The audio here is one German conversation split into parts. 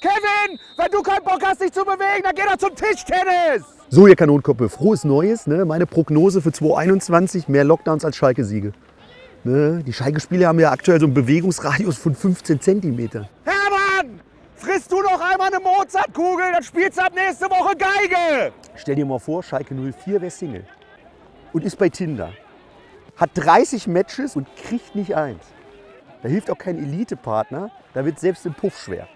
Kevin, wenn du keinen Bock hast, dich zu bewegen, dann geh doch zum Tischtennis. So, ihr Kanonenkoppe, frohes Neues. Ne? Meine Prognose für 2021, mehr Lockdowns als Schalke-Siege. Ne? Die Schalke-Spiele haben ja aktuell so einen Bewegungsradius von 15 cm. Hermann, frisst du noch einmal eine Mozartkugel, dann spielst du ab nächste Woche Geige. Stell dir mal vor, Schalke 04 wäre Single und ist bei Tinder. Hat 30 Matches und kriegt nicht eins. Da hilft auch kein Elite-Partner, da wird selbst im Puff schwer.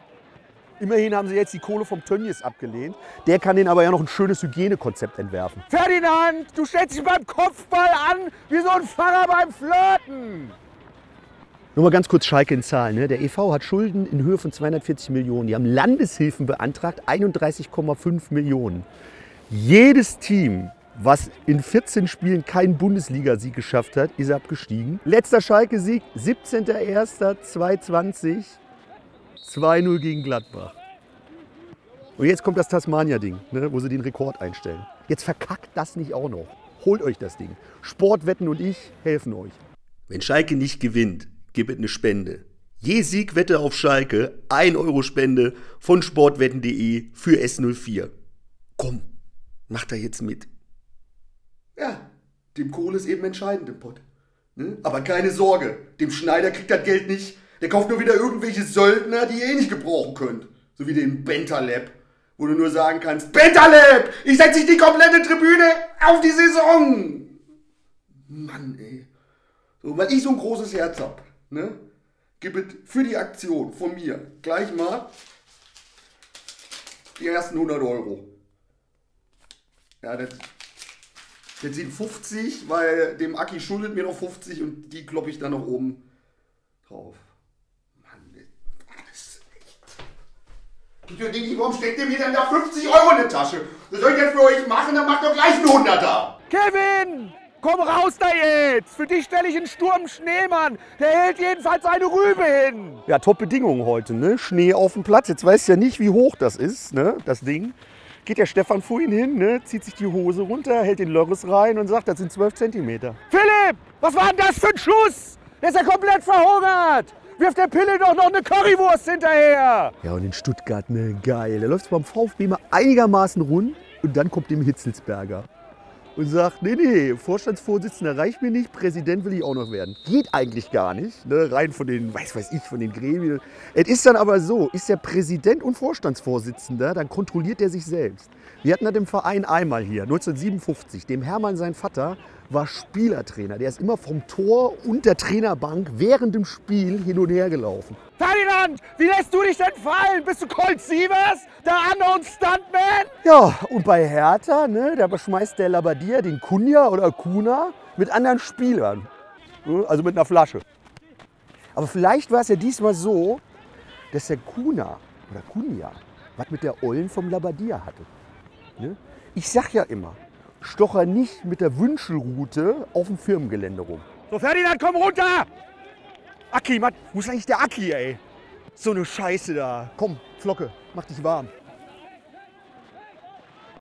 Immerhin haben sie jetzt die Kohle vom Tönnies abgelehnt. Der kann denen aber ja noch ein schönes Hygienekonzept entwerfen. Ferdinand, du stellst dich beim Kopfball an wie so ein Pfarrer beim Flirten. Nur mal ganz kurz Schalke in Zahlen. Ne? Der EV hat Schulden in Höhe von 240 Millionen. Die haben Landeshilfen beantragt, 31,5 Millionen. Jedes Team, was in 14 Spielen keinen Bundesligasieg geschafft hat, ist abgestiegen. Letzter Schalke-Sieg, 17.01.2020, 2-0 gegen Gladbach. Und jetzt kommt das Tasmania-Ding, ne, wo sie den Rekord einstellen. Jetzt verkackt das nicht auch noch. Holt euch das Ding. Sportwetten und ich helfen euch. Wenn Schalke nicht gewinnt, gibt eine Spende. Je Siegwette auf Schalke, 1 Euro Spende von sportwetten.de für S04. Komm, macht da jetzt mit. Ja, dem Kohl ist eben entscheidend im Pott. Ne? Aber keine Sorge, dem Schneider kriegt das Geld nicht. Der kauft nur wieder irgendwelche Söldner, die ihr eh nicht gebrauchen könnt. So wie den Bentaleb, wo du nur sagen kannst, Bentaleb, ich setze dich die komplette Tribüne auf die Saison. Mann, ey. So, weil ich so ein großes Herz hab, ne? Gib es für die Aktion von mir gleich mal die ersten 100 Euro. Ja, das Jetzt sind 50, weil dem Aki schuldet mir noch 50 und die kloppe ich dann noch oben drauf. Mann, das ist Ich denke, warum steckt ihr mir denn da 50 Euro in die Tasche? Das soll ich jetzt für euch machen, dann macht doch gleich einen 100er. Kevin, komm raus da jetzt. Für dich stelle ich einen Sturm Schneemann. Der hält jedenfalls seine Rübe hin. Ja, top Bedingungen heute, ne? Schnee auf dem Platz. Jetzt weißt du ja nicht, wie hoch das ist, ne? Das Ding geht der Stefan vor ihn hin, ne, zieht sich die Hose runter, hält den Lörres rein und sagt, das sind 12 Zentimeter. Philipp, was war denn das für ein Schuss? Der ist ja komplett verhungert. Wirft der Pille doch noch eine Currywurst hinterher. Ja, und in Stuttgart, ne, geil. Da läuft beim VfB mal einigermaßen rund und dann kommt dem Hitzelsberger und sagt, nee, nee, Vorstandsvorsitzender reicht mir nicht, Präsident will ich auch noch werden. Geht eigentlich gar nicht, ne? rein von den, weiß weiß ich, von den Gremien. Es ist dann aber so, ist der Präsident und Vorstandsvorsitzender, dann kontrolliert er sich selbst. Wir hatten das im Verein einmal hier, 1957, dem Hermann, sein Vater, war Spielertrainer. Der ist immer vom Tor und der Trainerbank während dem Spiel hin und her gelaufen. Ferdinand, wie lässt du dich denn fallen? Bist du Colt Sievers, der andere Stuntman? Ja, und bei Hertha, ne, da beschmeißt der Labadier den Kunja oder Kuna mit anderen Spielern. Also mit einer Flasche. Aber vielleicht war es ja diesmal so, dass der Kuna oder Kunja was mit der Ollen vom Labadier hatte. Ne? Ich sag ja immer, stocher nicht mit der Wünschelrute auf dem Firmengelände rum. So, Ferdinand, komm runter! Aki, Mann, wo ist eigentlich der Aki, ey? So eine Scheiße da. Komm, Flocke, mach dich warm.